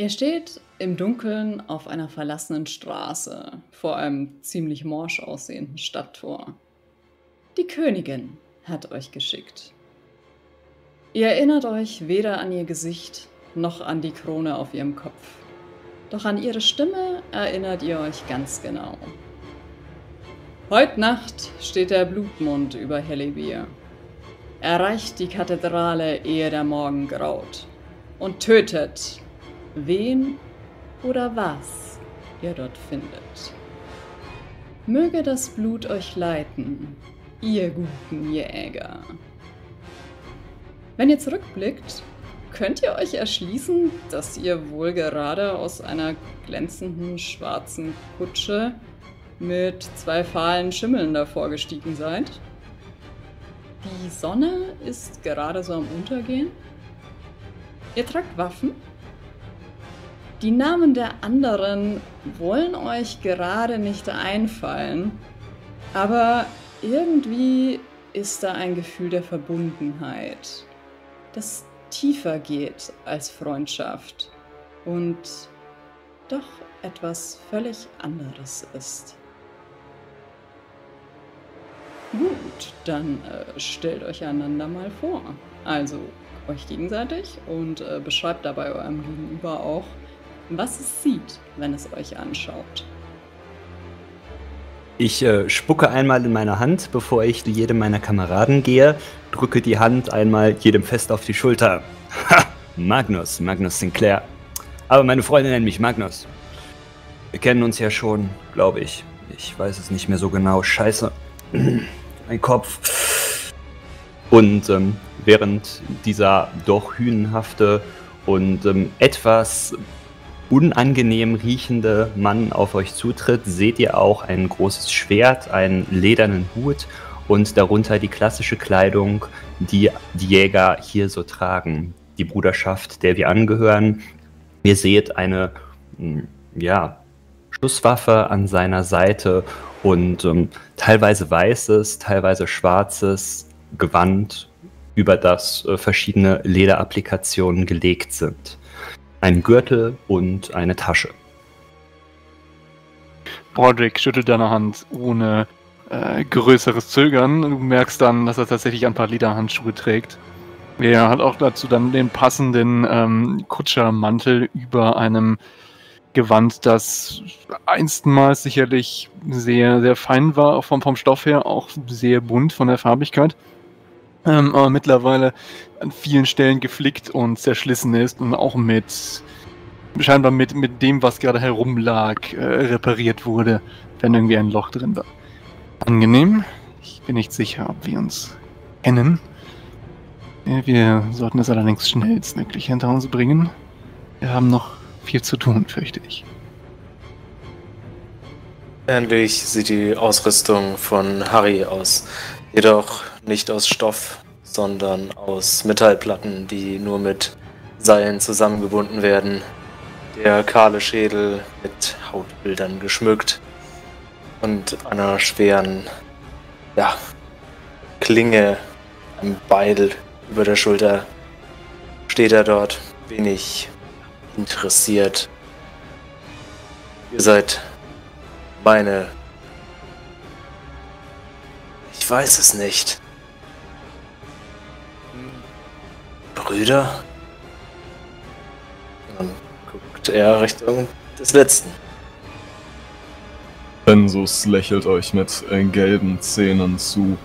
Ihr steht im Dunkeln auf einer verlassenen Straße vor einem ziemlich morsch aussehenden Stadttor. Die Königin hat euch geschickt. Ihr erinnert euch weder an ihr Gesicht noch an die Krone auf ihrem Kopf. Doch an ihre Stimme erinnert ihr euch ganz genau. Heut Nacht steht der Blutmond über Hellebir. Erreicht die Kathedrale, ehe der Morgen graut. Und tötet, wen oder was ihr dort findet. Möge das Blut euch leiten, ihr guten Jäger. Wenn ihr zurückblickt, könnt ihr euch erschließen, dass ihr wohl gerade aus einer glänzenden schwarzen Kutsche mit zwei fahlen Schimmeln davor gestiegen seid. Die Sonne ist gerade so am Untergehen. Ihr tragt Waffen. Die Namen der anderen wollen euch gerade nicht einfallen, aber irgendwie ist da ein Gefühl der Verbundenheit, das tiefer geht als Freundschaft und doch etwas völlig anderes ist. Gut, dann äh, stellt euch einander mal vor. Also euch gegenseitig und äh, beschreibt dabei eurem Gegenüber auch, was es sieht, wenn es euch anschaut. Ich äh, spucke einmal in meine Hand, bevor ich zu jedem meiner Kameraden gehe, drücke die Hand einmal jedem fest auf die Schulter. Ha! Magnus, Magnus Sinclair. Aber meine Freunde nennen mich Magnus. Wir kennen uns ja schon, glaube ich. Ich weiß es nicht mehr so genau. Scheiße. mein Kopf. Und ähm, während dieser doch hünenhafte und ähm, etwas unangenehm riechende Mann auf euch zutritt, seht ihr auch ein großes Schwert, einen ledernen Hut und darunter die klassische Kleidung, die die Jäger hier so tragen. Die Bruderschaft, der wir angehören. Ihr seht eine, hm, ja, Schusswaffe an seiner Seite und ähm, teilweise weißes, teilweise schwarzes Gewand, über das äh, verschiedene Lederapplikationen gelegt sind. Ein Gürtel und eine Tasche. Broderick schüttelt deine Hand ohne äh, größeres Zögern. Du merkst dann, dass er tatsächlich ein paar Lederhandschuhe trägt. Er hat auch dazu dann den passenden ähm, Kutschermantel über einem Gewand, das einstmals sicherlich sehr, sehr fein war vom, vom Stoff her, auch sehr bunt von der Farbigkeit. Ähm, aber mittlerweile an vielen Stellen geflickt und zerschlissen ist und auch mit scheinbar mit, mit dem, was gerade herumlag, äh, repariert wurde, wenn irgendwie ein Loch drin war. Angenehm. Ich bin nicht sicher, ob wir uns kennen. Wir sollten es allerdings schnellstmöglich hinter uns bringen. Wir haben noch viel zu tun, fürchte ich. Ähnlich sieht die Ausrüstung von Harry aus. Jedoch nicht aus Stoff, sondern aus Metallplatten, die nur mit Seilen zusammengebunden werden. Der kahle Schädel mit Hautbildern geschmückt und einer schweren, ja, Klinge, einem Beil über der Schulter steht er dort, wenig interessiert. Ihr seid meine... Ich weiß es nicht. Brüder? Dann guckt er Richtung des Letzten. Pensus lächelt euch mit äh, gelben Zähnen zu.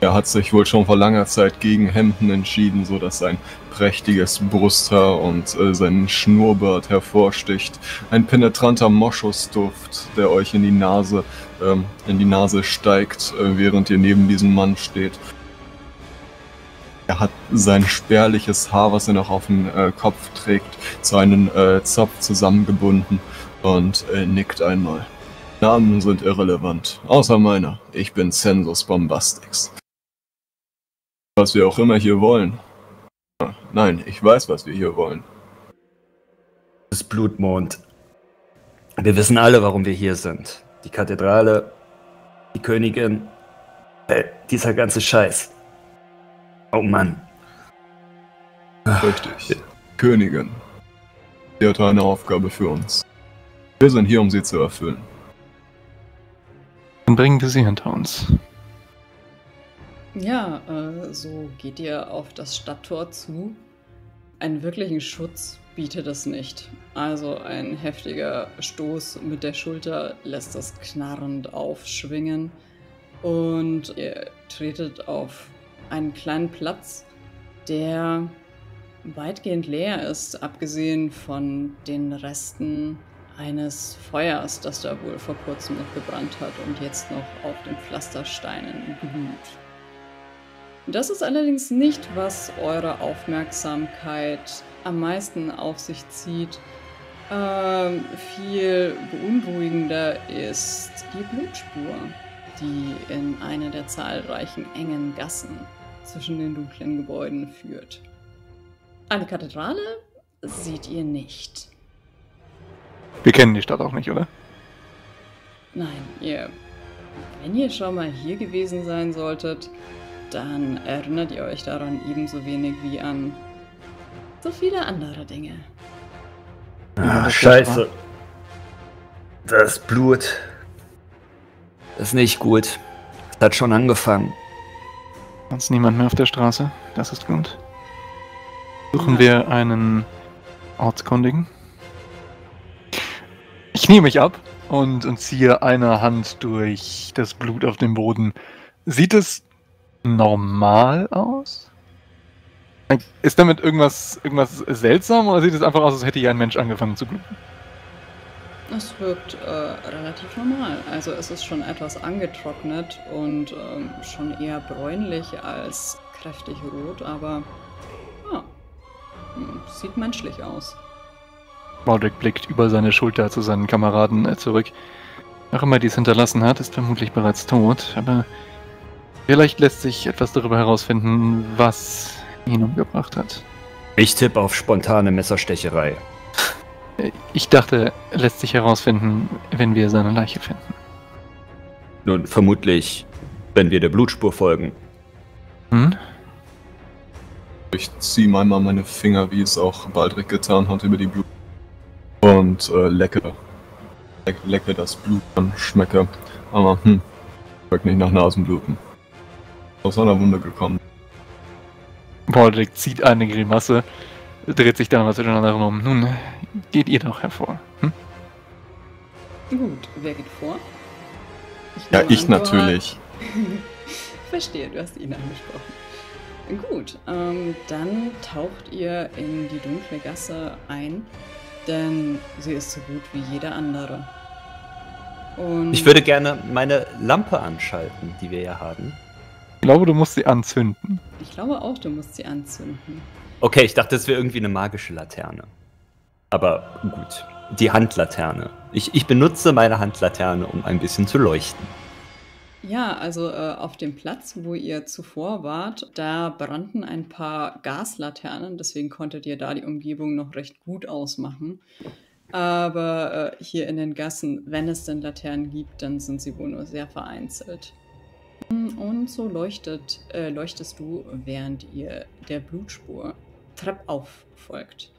Er hat sich wohl schon vor langer Zeit gegen Hemden entschieden, so dass sein prächtiges Brusthaar und äh, sein Schnurrbart hervorsticht. Ein penetranter Moschusduft, der euch in die Nase, ähm, in die Nase steigt, äh, während ihr neben diesem Mann steht. Er hat sein spärliches Haar, was er noch auf dem äh, Kopf trägt, zu einem äh, Zopf zusammengebunden und äh, nickt einmal. Namen sind irrelevant, außer meiner. Ich bin Census Bombastix. Was wir auch immer hier wollen. Nein, ich weiß, was wir hier wollen. Das Blutmond. Wir wissen alle, warum wir hier sind. Die Kathedrale, die Königin, äh, dieser ganze Scheiß. Oh Mann. Richtig. Königin. Sie hatte eine Aufgabe für uns. Wir sind hier, um sie zu erfüllen. Dann bringen wir sie hinter uns. Ja, äh, so geht ihr auf das Stadttor zu. Einen wirklichen Schutz bietet es nicht. Also ein heftiger Stoß mit der Schulter lässt das knarrend aufschwingen und ihr tretet auf einen kleinen Platz, der weitgehend leer ist, abgesehen von den Resten eines Feuers, das da wohl vor kurzem noch gebrannt hat und jetzt noch auf den Pflastersteinen glüht. Das ist allerdings nicht, was eure Aufmerksamkeit am meisten auf sich zieht. Ähm, viel beunruhigender ist die Blutspur, die in eine der zahlreichen engen Gassen zwischen den dunklen Gebäuden führt. Eine Kathedrale seht ihr nicht. Wir kennen die Stadt auch nicht, oder? Nein, ihr, wenn ihr schon mal hier gewesen sein solltet, dann erinnert ihr euch daran ebenso wenig wie an so viele andere Dinge. Ah, scheiße. Das Blut. Das ist nicht gut. Es hat schon angefangen. Sonst niemand mehr auf der Straße. Das ist gut. Suchen Ja. wir einen Ortskundigen. Ich nehme mich ab und, und ziehe eine Hand durch das Blut auf dem Boden. Sieht es normal aus? Ist damit irgendwas, irgendwas seltsam oder sieht es einfach aus, als hätte hier ein Mensch angefangen zu bluten? Es wirkt äh, relativ normal. Also es ist schon etwas angetrocknet und ähm, schon eher bräunlich als kräftig rot, aber ja, hm, sieht menschlich aus. Mordek blickt über seine Schulter zu seinen Kameraden äh, zurück. Wer auch immer dies hinterlassen hat, ist vermutlich bereits tot, aber vielleicht lässt sich etwas darüber herausfinden, was ihn umgebracht hat. Ich tippe auf spontane Messerstecherei. Ich dachte, lässt sich herausfinden, wenn wir seine Leiche finden. Nun, vermutlich, wenn wir der Blutspur folgen. Hm? Ich ziehe einmal meine Finger, wie es auch Baldric getan hat, über die Blut. Und äh, lecke. Leck, lecke das Blut und schmecke. Aber hm, schmeckt nicht nach Nasenbluten. Aus einer Wunde gekommen. Mordek zieht eine Grimasse, dreht sich dann was zu den anderen um. Nun, geht ihr doch hervor. Hm? Gut, wer geht vor? Ja, nehme ich an, natürlich. Verstehe, du hast ihn angesprochen. Gut, ähm, dann taucht ihr in die dunkle Gasse ein, denn sie ist so gut wie jede andere. Und Ich würde gerne meine Lampe anschalten, die wir ja haben. Ich glaube, du musst sie anzünden. ich glaube auch, du musst sie anzünden. Okay, ich dachte, es wäre irgendwie eine magische Laterne. Aber gut, die Handlaterne. Ich, ich benutze meine Handlaterne, um ein bisschen zu leuchten. Ja, also äh, auf dem Platz, wo ihr zuvor wart, da brannten ein paar Gaslaternen, deswegen konntet ihr da die Umgebung noch recht gut ausmachen. Aber äh, hier in den Gassen, wenn es denn Laternen gibt, dann sind sie wohl nur sehr vereinzelt. Und so leuchtet, äh, leuchtest du, während ihr der Blutspur treppauf folgt.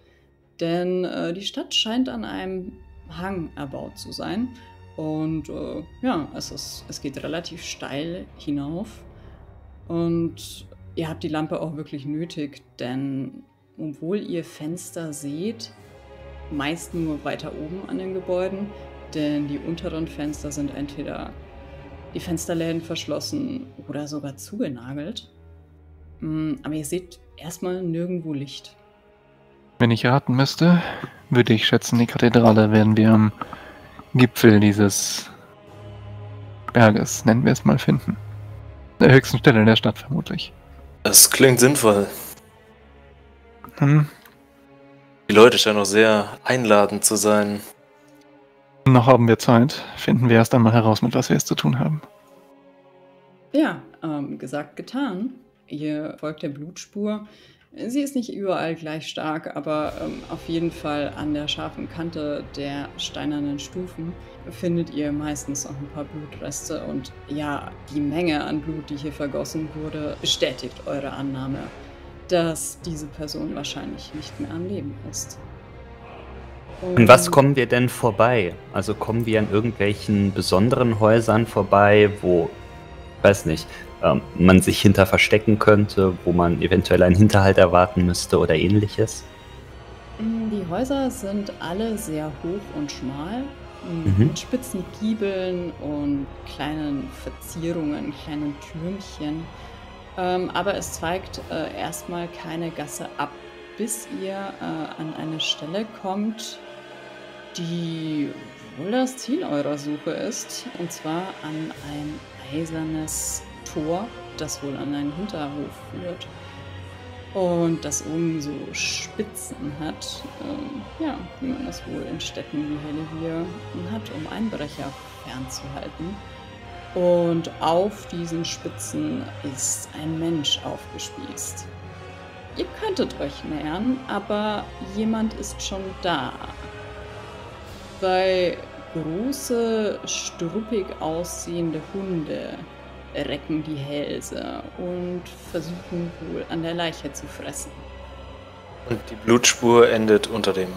Denn äh, die Stadt scheint an einem Hang erbaut zu sein. Und äh, ja, es, ist, es geht relativ steil hinauf. Und ihr habt die Lampe auch wirklich nötig, denn obwohl ihr Fenster seht, meist nur weiter oben an den Gebäuden, denn die unteren Fenster sind entweder die Fensterläden verschlossen oder sogar zugenagelt. Mm, Aber ihr seht erstmal nirgendwo Licht. Wenn ich raten müsste, würde ich schätzen, die Kathedrale werden wir am Gipfel dieses Berges, nennen wir es mal, finden. Der höchsten Stelle der Stadt vermutlich. Das klingt sinnvoll. Hm, Die Leute scheinen auch sehr einladend zu sein. noch haben wir Zeit. Finden wir erst einmal heraus, mit was wir es zu tun haben. Ja, ähm, gesagt, getan. Ihr folgt der Blutspur. Sie ist nicht überall gleich stark, aber ähm, auf jeden Fall an der scharfen Kante der steinernen Stufen findet ihr meistens noch ein paar Blutreste. Und ja, die Menge an Blut, die hier vergossen wurde, bestätigt eure Annahme, dass diese Person wahrscheinlich nicht mehr am Leben ist. Und was kommen wir denn vorbei? Also kommen wir an irgendwelchen besonderen Häusern vorbei, wo, weiß nicht, ähm, man sich hinter verstecken könnte, wo man eventuell einen Hinterhalt erwarten müsste oder ähnliches? Die Häuser sind alle sehr hoch und schmal, Mhm. mit spitzen Giebeln und kleinen Verzierungen, kleinen Türmchen. Ähm, aber es zeigt äh, erstmal keine Gasse ab, bis ihr äh, an eine Stelle kommt, die wohl das Ziel eurer Suche ist. Und zwar an ein eisernes Tor, das wohl an einen Hinterhof führt. Und das oben so Spitzen hat, ähm, ja, wie man das wohl in Städten wie Hellevier hat, um Einbrecher fernzuhalten. Und auf diesen Spitzen ist ein Mensch aufgespießt. Ihr könntet euch nähern, aber jemand ist schon da. Zwei große, struppig aussehende Hunde recken die Hälse und versuchen wohl an der Leiche zu fressen. Und die Blutspur endet unter dem.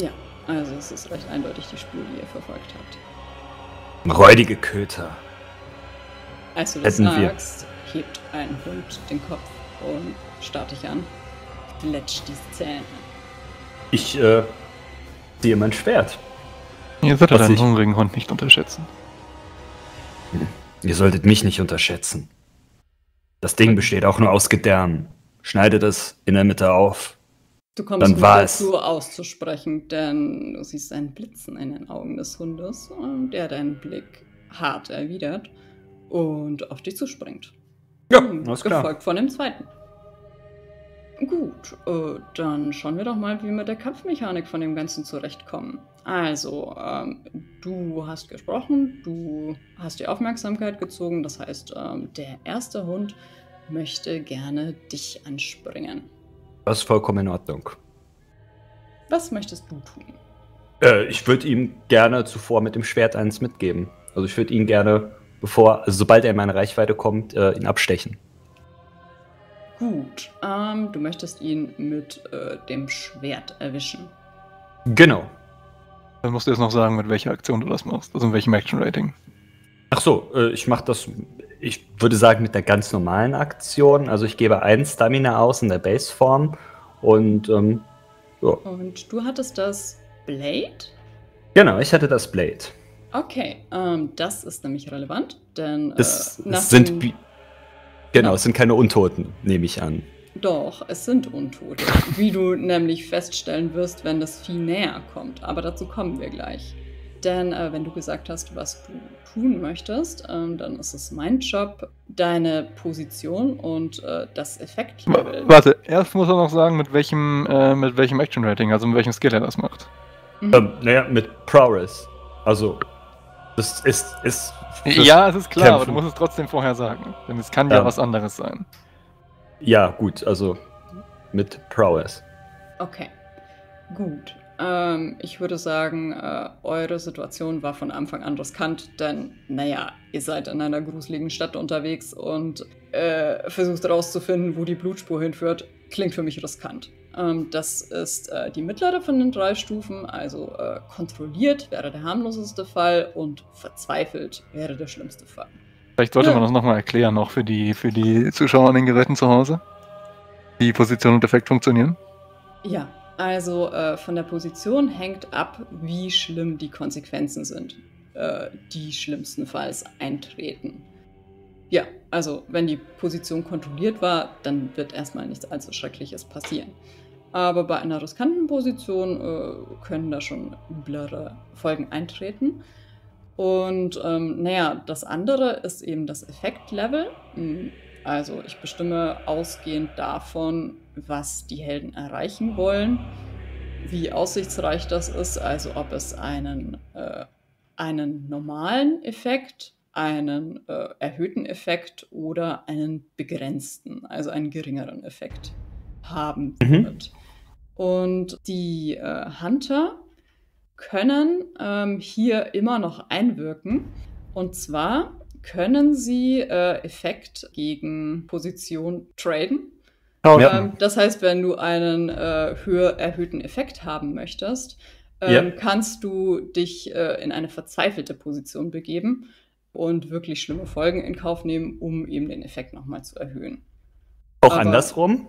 Ja, also es ist recht eindeutig die Spur, die ihr verfolgt habt. Räudige Köter. Als du das Hätten wir. sagst, hebt ein Hund den Kopf und starrt dich an, fletscht die Zähne. Ich, äh, ziehe mein Schwert. Ihr solltet einen ich- hungrigen Hund nicht unterschätzen. Ihr solltet mich nicht unterschätzen. Das Ding besteht auch nur aus Gedärmen. Schneidet es in der Mitte auf. Du kommst Dann nicht war dazu auszusprechen, denn du siehst ein Blitzen in den Augen des Hundes und der deinen Blick hart erwidert und auf dich zuspringt. Ja, Hm, alles klar. Gefolgt von dem zweiten. Gut, äh, dann schauen wir doch mal, wie wir mit der Kampfmechanik von dem Ganzen zurechtkommen. Also, ähm, du hast gesprochen, du hast die Aufmerksamkeit gezogen, das heißt, ähm, der erste Hund möchte gerne dich anspringen. Das ist vollkommen in Ordnung. Was möchtest du tun? Äh, ich würde ihm gerne zuvor mit dem Schwert eins mitgeben. Also ich würde ihn gerne, bevor, also sobald er in meine Reichweite kommt, äh, ihn abstechen. Gut, ähm, du möchtest ihn mit äh, dem Schwert erwischen. Genau. Dann musst du jetzt noch sagen, mit welcher Aktion du das machst. Also in welchem Action-Rating. Ach so, äh, ich mache das, ich würde sagen, mit der ganz normalen Aktion. Also ich gebe ein Stamina aus in der Baseform und ähm, ja. Und du hattest das Blade? genau, ich hatte das Blade. Okay, ähm, das ist nämlich relevant, denn Das äh, sind genau, es sind keine Untoten, nehme ich an. Doch, es sind Untote, wie du nämlich feststellen wirst, wenn das Vieh näher kommt. Aber dazu kommen wir gleich. Denn äh, wenn du gesagt hast, was du tun möchtest, ähm, dann ist es mein Job, deine Position und äh, das Effektlevel. Warte, erst muss er noch sagen, mit welchem, äh, mit welchem Action-Rating, also mit welchem Skill er das macht. Mhm. Ähm, naja, mit Prowess. Also, das ist, ist Ja, es ist klar, aber du Kämpfen. musst es trotzdem vorher sagen. Denn es kann ja Ja. was anderes sein. Ja, gut, also mit Prowess. Okay, gut. Ähm, ich würde sagen, äh, eure Situation war von Anfang an riskant, denn, naja, ihr seid in einer gruseligen Stadt unterwegs und äh, versucht herauszufinden, wo die Blutspur hinführt. Klingt für mich riskant. Ähm, das ist äh, die mittlere von den drei Stufen, also äh, kontrolliert wäre der harmloseste Fall und verzweifelt wäre der schlimmste Fall. Vielleicht sollte Ja. man das nochmal erklären, noch für die, für die Zuschauer an den Geräten zu Hause. Wie Position und Effekt funktionieren. Ja, also äh, von der Position hängt ab, wie schlimm die Konsequenzen sind, äh, die schlimmstenfalls eintreten. Ja, also wenn die Position kontrolliert war, dann wird erstmal nichts allzu Schreckliches passieren. Aber bei einer riskanten Position äh, können da schon üblere Folgen eintreten. Und ähm, naja, das andere ist eben das Effektlevel. Mm, Also ich bestimme ausgehend davon, was die Helden erreichen wollen, wie aussichtsreich das ist, also ob es einen, äh, einen normalen Effekt, einen äh, erhöhten Effekt oder einen begrenzten, also einen geringeren Effekt haben Mhm. wird. Und die äh, Hunter können ähm, hier immer noch einwirken. Und zwar können sie äh, Effekt gegen Position traden. Schau, Ja. Ähm, das heißt, wenn du einen äh, höher erhöhten Effekt haben möchtest, ähm, Ja. kannst du dich äh, in eine verzweifelte Position begeben und wirklich schlimme Folgen in Kauf nehmen, um eben den Effekt nochmal zu erhöhen. Auch Aber- andersrum?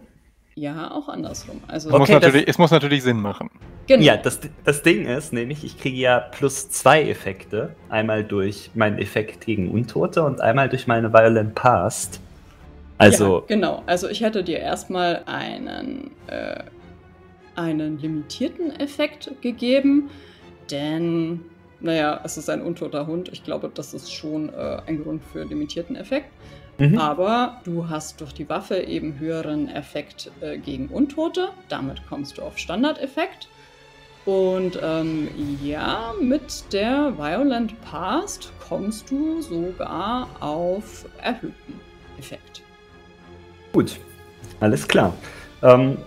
Ja, auch andersrum. Also es, muss Okay, das- natürlich, es muss natürlich Sinn machen. genau. Ja, das, das Ding ist nämlich, ich kriege ja plus zwei Effekte. Einmal durch meinen Effekt gegen Untote und einmal durch meine Violent Past. Also, Ja, genau. Also ich hätte dir erstmal einen, äh, einen limitierten Effekt gegeben, denn, naja, es ist ein untoter Hund. Ich glaube, das ist schon äh, ein Grund für limitierten Effekt. Mhm. Aber du hast durch die Waffe eben höheren Effekt äh, gegen Untote. Damit kommst du auf Standardeffekt. Und ähm, ja, mit der Violent Past kommst du sogar auf erhöhten Effekt. gut. Alles klar. Ähm,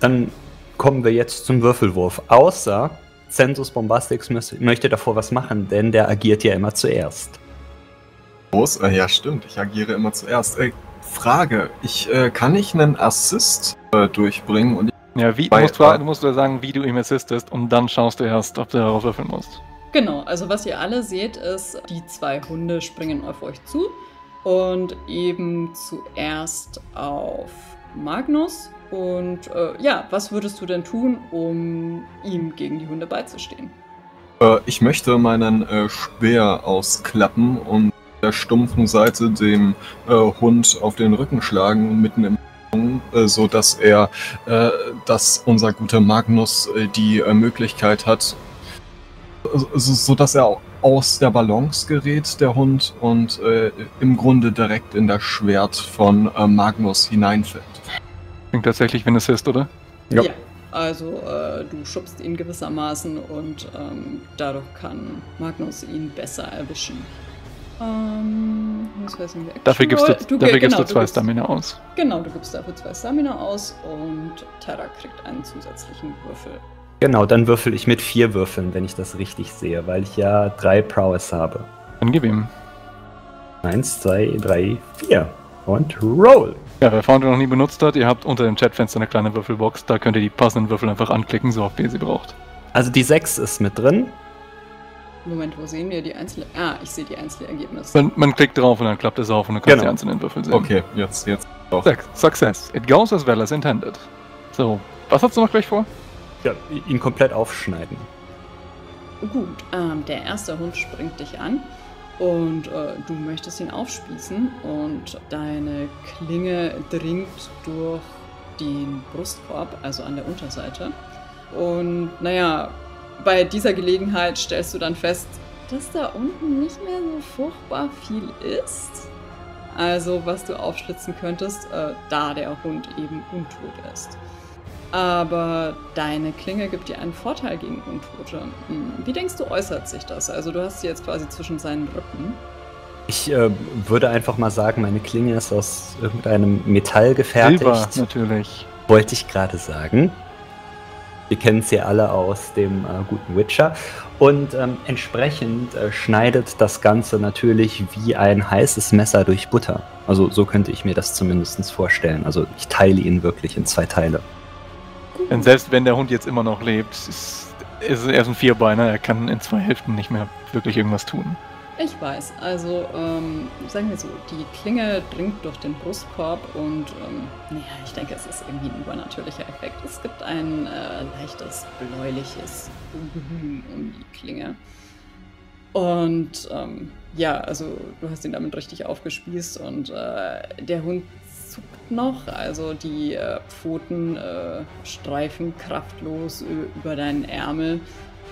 dann kommen wir jetzt zum Würfelwurf. Außer Census Bombastix müß- möchte davor was machen, denn der agiert ja immer zuerst. Groß? Äh, ja, stimmt. Ich agiere immer zuerst. Äh, Frage. Ich, äh, kann ich einen Assist äh, durchbringen und Ja, wie, du, Bei- musst, du musst sagen, wie du ihm assistest und dann schaust du erst, ob du darauf würfeln musst. Genau, also was ihr alle seht, ist, die zwei Hunde springen auf euch zu und eben zuerst auf Magnus. Und äh, ja, was würdest du denn tun, um ihm gegen die Hunde beizustehen? Äh, ich möchte meinen äh, Speer ausklappen und der stumpfen Seite dem äh, Hund auf den Rücken schlagen, mitten im äh, so dass er, äh, dass unser guter Magnus äh, die äh, Möglichkeit hat, so, so dass er aus der Balance gerät, der Hund, und äh, im Grunde direkt in das Schwert von äh, Magnus hineinfällt. Klingt tatsächlich wie ein Assist, oder? Ja. also äh, du schubst ihn gewissermaßen und ähm, dadurch kann Magnus ihn besser erwischen. Ähm, Dafür gibst du, Roll. dafür gibst genau, du zwei gibst- Stamina aus. Genau, du gibst dafür zwei Stamina aus und Terra kriegt einen zusätzlichen Würfel. Genau, dann würfel ich mit vier Würfeln, wenn ich das richtig sehe, weil ich ja drei Prowess habe. Dann gib ihm. Eins, zwei, drei, vier. Und roll. Ja, wer Foundry noch nie benutzt hat, ihr habt unter dem Chatfenster eine kleine Würfelbox, da könnt ihr die passenden Würfel einfach anklicken, so oft wie ihr sie braucht. Also die sechs ist mit drin. Moment, wo sehen wir die einzelnen? Ah, ich sehe die einzelnen Ergebnisse. Man, man klickt drauf und dann klappt es auf und du kannst Genau. die einzelnen Würfel sehen. Okay, jetzt, jetzt. Auch. Success. It goes as well as intended. So, was hast du noch gleich vor? Ja, ihn komplett aufschneiden. Gut, ähm, der erste Hund springt dich an und äh, du möchtest ihn aufspießen und deine Klinge dringt durch den Brustkorb, also an der Unterseite. Und naja, bei dieser Gelegenheit stellst du dann fest, dass da unten nicht mehr so furchtbar viel ist. Also was du aufschlitzen könntest, äh, da der Hund eben untot ist. Aber deine Klinge gibt dir einen Vorteil gegen Untote. Hm, Wie denkst du, äußert sich das? Also du hast sie jetzt quasi zwischen seinen Rippen. Ich äh, würde einfach mal sagen, meine Klinge ist aus irgendeinem Metall gefertigt. Silber, natürlich. Wollte ich gerade sagen. Wir kennen ja alle aus dem äh, guten Witcher. Und ähm, entsprechend äh, schneidet das Ganze natürlich wie ein heißes Messer durch Butter. Also so könnte ich mir das zumindest vorstellen. Also ich teile ihn wirklich in zwei Teile. Denn selbst wenn der Hund jetzt immer noch lebt, ist, ist er ist ein Vierbeiner, er kann in zwei Hälften nicht mehr wirklich irgendwas tun. Ich weiß, also ähm, sagen wir so, die Klinge dringt durch den Brustkorb und ähm, naja, ich denke, es ist irgendwie ein übernatürlicher Effekt. Es gibt ein äh, leichtes, bläuliches Glühen um die Klinge. Und ähm, ja, also du hast ihn damit richtig aufgespießt und äh, der Hund zuckt noch, also die äh, Pfoten äh, streifen kraftlos über deinen Ärmel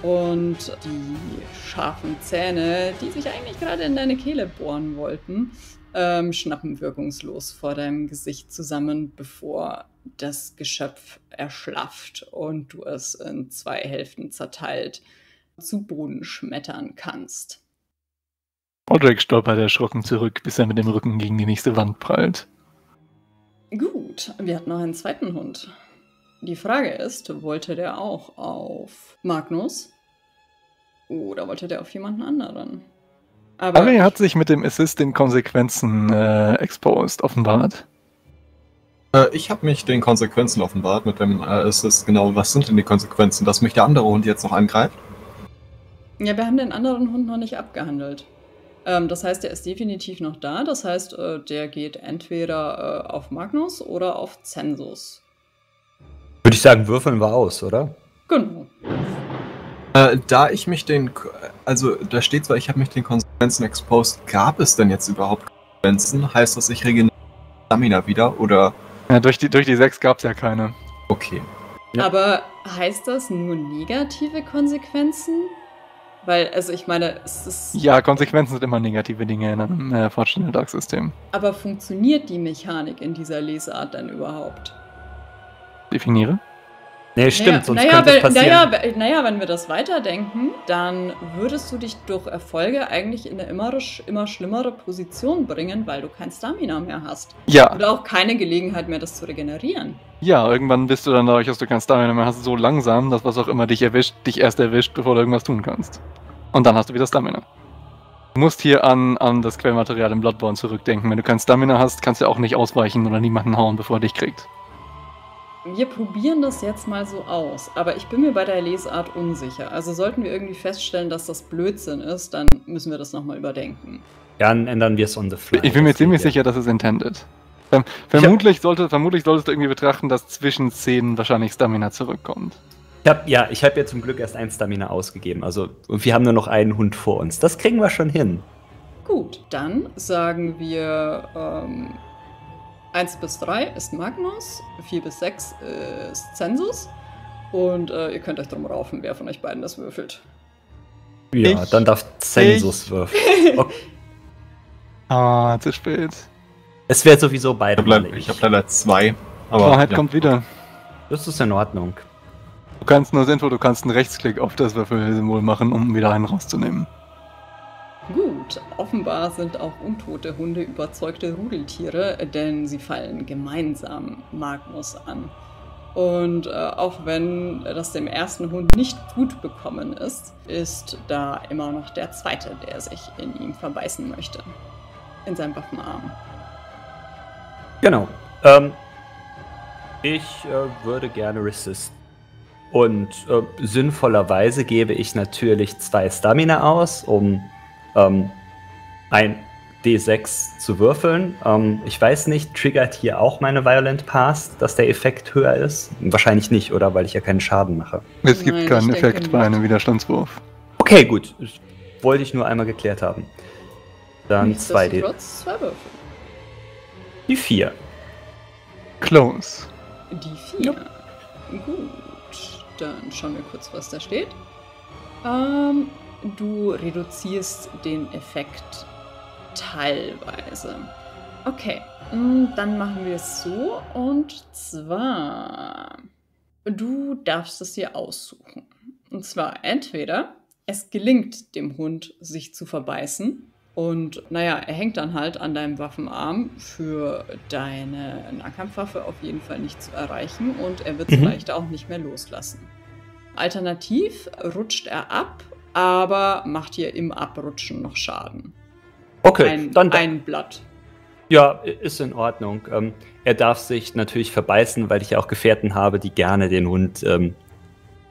und die scharfen Zähne, die sich eigentlich gerade in deine Kehle bohren wollten, ähm, schnappen wirkungslos vor deinem Gesicht zusammen, bevor das Geschöpf erschlafft und du es in zwei Hälften zerteilt zu Boden schmettern kannst. Aldrich stolpert erschrocken zurück, bis er mit dem Rücken gegen die nächste Wand prallt. Gut, wir hatten noch einen zweiten Hund. Die Frage ist, wollte der auch auf Magnus? Oder wollte der auf jemanden anderen? Aber Aber er hat sich mit dem Assist den Konsequenzen äh, exposed, offenbart. Äh, ich habe mich den Konsequenzen offenbart mit dem, äh, es ist genau, was sind denn die Konsequenzen, dass mich der andere Hund jetzt noch angreift? Ja, wir haben den anderen Hund noch nicht abgehandelt. Ähm, das heißt, der ist definitiv noch da. Das heißt, äh, der geht entweder äh, auf Magnus oder auf Zensus. Würde ich sagen, würfeln wir aus, oder? Genau. Äh, da ich mich den, also da steht zwar, ich habe mich den Konsequenzen exposed, gab es denn jetzt überhaupt Konsequenzen? Heißt das, ich regeneriere Stamina wieder oder? Ja, durch die, durch die 6 gab es ja keine. Okay. Ja. Aber heißt das nur negative Konsequenzen? Weil, also ich meine, es ist. Ja, Konsequenzen sind immer negative Dinge in einem äh, fortschrittenden Dark-System. Aber funktioniert die Mechanik in dieser Lesart denn überhaupt? Definiere. Nee, stimmt, naja, sonst naja, könnte es wenn, passieren. naja, naja, wenn wir das weiterdenken, dann würdest du dich durch Erfolge eigentlich in eine immer, immer schlimmere Position bringen, weil du kein Stamina mehr hast. Ja, Oder auch keine Gelegenheit mehr, das zu regenerieren. ja, irgendwann bist du dann dadurch, dass du kein Stamina mehr hast, so langsam, dass was auch immer dich erwischt, dich erst erwischt, bevor du irgendwas tun kannst. Und dann hast du wieder Stamina. Du musst hier an, an das Quellmaterial im Bloodborne zurückdenken. Wenn du kein Stamina hast, kannst du auch nicht ausweichen oder niemanden hauen, bevor er dich kriegt. Wir probieren das jetzt mal so aus, aber ich bin mir bei der Lesart unsicher. Also sollten wir irgendwie feststellen, dass das Blödsinn ist, dann müssen wir das nochmal überdenken. Dann ändern wir es on the fly. Ich bin mir Das ziemlich sicher, dass es intended. Ähm, vermutlich, sollte, vermutlich solltest du irgendwie betrachten, dass zwischen Szenen wahrscheinlich Stamina zurückkommt. Ich hab, ja, ich habe ja zum Glück erst ein Stamina ausgegeben. Also, und wir haben nur noch einen Hund vor uns. Das kriegen wir schon hin. Gut, dann sagen wir ähm, 1 bis 3 ist Magnus, 4 bis 6 ist Zensus und äh, ihr könnt euch drum raufen, wer von euch beiden das würfelt. Ja, Ich- dann darf Zensus würfeln. Okay. Ah, zu spät. Es wäre sowieso beide Ich habe hab leider zwei. Aber Wahrheit ja. kommt wieder. Das ist in Ordnung. Du kannst nur Info, du kannst einen Rechtsklick auf das Würfelsymbol machen, um wieder einen rauszunehmen. Gut, offenbar sind auch untote Hunde überzeugte Rudeltiere, denn sie fallen gemeinsam Magnus an. Und äh, auch wenn das dem ersten Hund nicht gut bekommen ist, ist da immer noch der zweite, der sich in ihm verbeißen möchte. In seinem Waffenarm. Genau. Ähm, ich äh, würde gerne resist. Und äh, sinnvollerweise gebe ich natürlich zwei Stamina aus, um ähm, ein D6 zu würfeln. Ähm, ich weiß nicht, triggert hier auch meine Violent Past, dass der Effekt höher ist? Wahrscheinlich nicht, oder? Weil ich ja keinen Schaden mache. Es gibt Nein, keinen ich Effekt bei einem Widerstandswurf. Okay, gut. Das wollte ich nur einmal geklärt haben. Dann 2D. Nichtsdestotrotz zwei Würfel. Die 4. Die Close. vier. Gut, dann schauen wir kurz, was da steht. Ähm, du reduzierst den Effekt teilweise. Okay, mm, dann machen wir es so. Und zwar, du darfst es dir aussuchen. Und zwar entweder es gelingt dem Hund, sich zu verbeißen. Und naja, er hängt dann halt an deinem Waffenarm für deine Nahkampfwaffe auf jeden Fall nicht zu erreichen und er wird Mhm. vielleicht auch nicht mehr loslassen. Alternativ rutscht er ab, aber macht dir im Abrutschen noch Schaden. Okay, ein, dann ein Blatt. Ja, ist in Ordnung. Ähm, er darf sich natürlich verbeißen, weil ich ja auch Gefährten habe, die gerne den Hund ähm,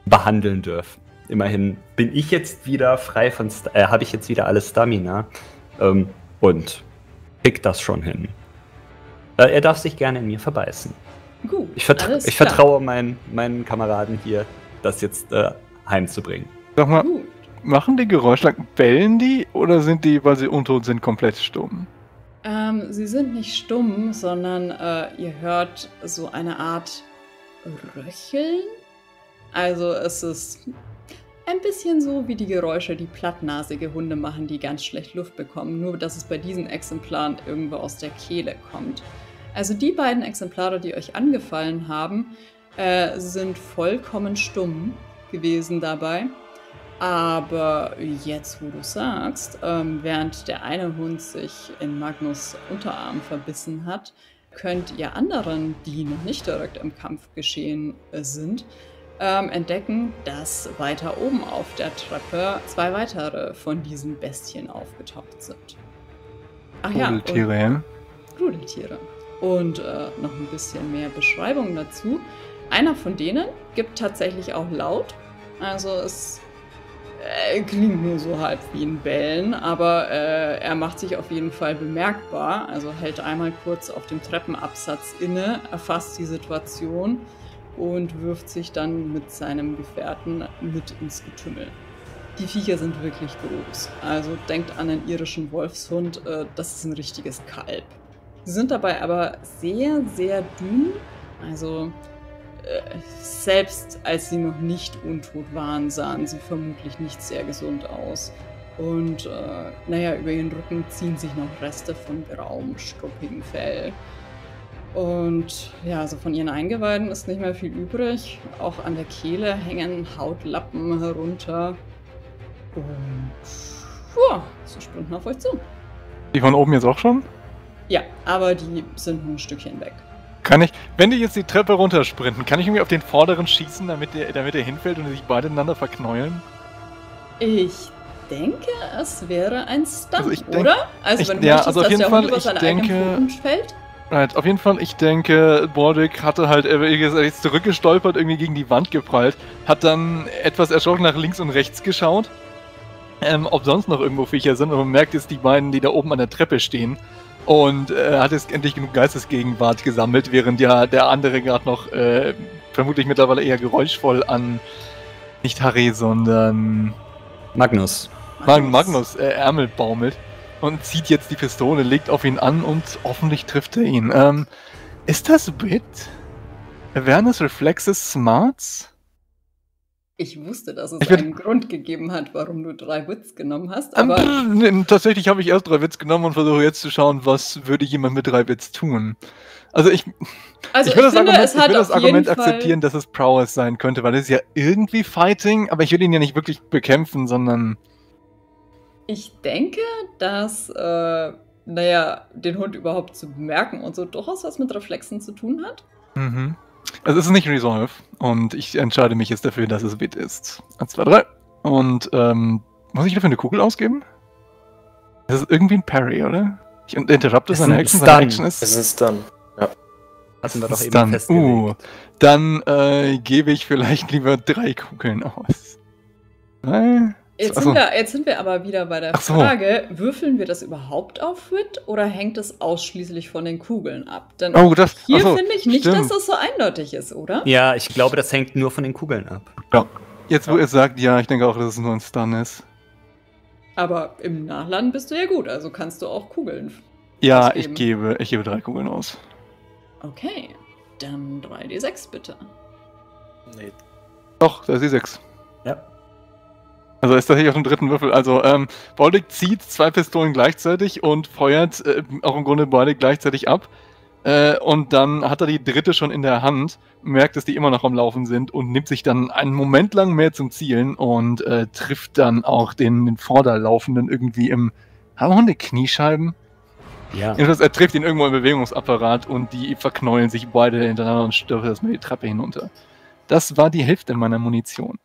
behandeln dürfen. Immerhin bin ich jetzt wieder frei von, Sta- äh, habe ich jetzt wieder alles Stamina ähm, und krieg das schon hin. Äh, er darf sich gerne in mir verbeißen. Gut. Ich, vertra alles ich klar. vertraue meinen, meinen Kameraden hier, das jetzt äh, heimzubringen. Sag mal, Gut. Machen die Geräusche lang, bellen die oder sind die, weil sie untot sind, komplett stumm? Ähm, sie sind nicht stumm, sondern äh, ihr hört so eine Art Röcheln. Also es ist ein bisschen so wie die Geräusche, die plattnasige Hunde machen, die ganz schlecht Luft bekommen, nur dass es bei diesen Exemplaren irgendwo aus der Kehle kommt. Also die beiden Exemplare, die euch angefallen haben, äh, sind vollkommen stumm gewesen dabei. Aber jetzt, wo du sagst, ähm, während der eine Hund sich in Magnus Unterarm verbissen hat, könnt ihr anderen, die noch nicht direkt im Kampfgeschehen äh, sind, ähm, entdecken, dass weiter oben auf der Treppe zwei weitere von diesen Bestien aufgetaucht sind. Ach ja, Rudeltiere, ja? Rudeltiere. Und äh, noch ein bisschen mehr Beschreibung dazu. Einer von denen gibt tatsächlich auch laut. Also es äh, klingt nur so halb wie ein Bellen, aber äh, er macht sich auf jeden Fall bemerkbar. Also hält einmal kurz auf dem Treppenabsatz inne, erfasst die Situation und wirft sich dann mit seinem Gefährten mit ins Getümmel. Die Viecher sind wirklich groß. Also denkt an einen irischen Wolfshund, äh, das ist ein richtiges Kalb. Sie sind dabei aber sehr, sehr dünn. Also selbst als sie noch nicht untot waren, sahen sie vermutlich nicht sehr gesund aus. Und äh, naja, über ihren Rücken ziehen sich noch Reste von grauem, struppigen Fell. Und ja, also von ihren Eingeweiden ist nicht mehr viel übrig. Auch an der Kehle hängen Hautlappen herunter. Und ja, sie sprinten auf euch zu. Die von oben jetzt auch schon? Ja, aber die sind nur ein Stückchen weg. Kann ich, wenn die jetzt die Treppe runtersprinten, kann ich irgendwie auf den vorderen schießen, damit der, damit der hinfällt und sich beide ineinander verknäueln? Ich denke, es wäre ein Stunt, Also denk- oder? Also ich- wenn du ja, möchtest, also auf jeden Fall, über denke- Pfoten fällt. Right, auf jeden Fall, ich denke, Bordik hatte halt, er ist zurückgestolpert, irgendwie gegen die Wand geprallt, hat dann etwas erschrocken nach links und rechts geschaut, ähm, ob sonst noch irgendwo Viecher sind, und man merkt jetzt die beiden, die da oben an der Treppe stehen, und äh, hat jetzt endlich genug Geistesgegenwart gesammelt, während ja der andere gerade noch, äh, vermutlich mittlerweile eher geräuschvoll an, nicht Harry, sondern Magnus. Mag Magnus äh, Ärmel baumelt und zieht jetzt die Pistole, legt auf ihn an und hoffentlich trifft er ihn. Ähm, ist das Bit? Awareness Reflexes Smarts? Ich wusste, dass es Ich einen Grund gegeben hat, warum du drei Witz genommen hast, Ähm, aber nee, tatsächlich habe ich erst drei Witz genommen und versuche jetzt zu schauen, was würde jemand mit drei Witz tun. Also ich, also ich ich, will das finde, Argument, es ich hat will das Argument Fall, akzeptieren, dass es Prowess sein könnte, weil es ist ja irgendwie Fighting, aber ich will ihn ja nicht wirklich bekämpfen, sondern Ich denke, dass, äh, naja, den Hund überhaupt zu bemerken und so durchaus was mit Reflexen zu tun hat. Mhm. Also es ist nicht Resolve und ich entscheide mich jetzt dafür, dass es Bit ist. 1, 2, 3. Und ähm, muss ich dafür eine Kugel ausgeben? Das ist irgendwie ein Parry, oder? Ich interrupte seine ein Action, seine. Action ist... Es ist dann. Hatten wir doch eben festgelegt. Uh, dann äh, gebe ich vielleicht lieber drei Kugeln aus. Drei? Jetzt, Ach sind so. wir, jetzt sind wir aber wieder bei der Ach so. Frage, würfeln wir das überhaupt auf Wit oder hängt es ausschließlich von den Kugeln ab? Denn Oh, das... hier achso, finde ich nicht, stimmt. dass das so eindeutig ist, oder? Ja, ich glaube, das hängt nur von den Kugeln ab. Jetzt, wo ihr sagt, ja, ich denke auch, dass es nur ein Stun ist. Aber im Nachladen bist du ja gut, also kannst du auch Kugeln. Ja, Ausgeben. ich gebe, ich gebe drei Kugeln aus. Okay, dann 3d6 bitte. Nee. Doch, da ist die 6. Ja. Also ist tatsächlich auf dem dritten Würfel. Also, ähm, Boldig zieht zwei Pistolen gleichzeitig und feuert äh, auch im Grunde beide gleichzeitig ab. Äh, und dann hat er die dritte schon in der Hand, merkt, dass die immer noch am Laufen sind und nimmt sich dann einen Moment lang mehr zum Zielen und äh, trifft dann auch den, den Vorderlaufenden irgendwie im. Haben wir Hunde Kniescheiben? Ja. Jedenfalls, er trifft ihn irgendwo im Bewegungsapparat und die verknäulen sich beide hintereinander und stürzen erstmal die Treppe hinunter. Das war die Hälfte meiner Munition.